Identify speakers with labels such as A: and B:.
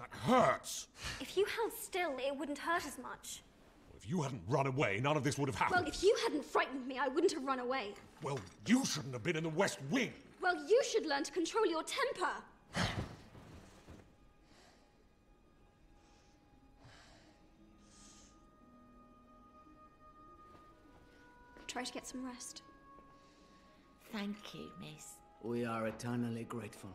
A: That hurts.
B: If you held still, it wouldn't hurt as much.
A: If you hadn't run away, none of this would have happened.
B: Well, if you hadn't frightened me, I wouldn't have run away.
A: Well, you shouldn't have been in the West Wing.
B: Well, you should learn to control your temper. Try to get some rest.
C: Thank you, miss.
D: We are eternally grateful.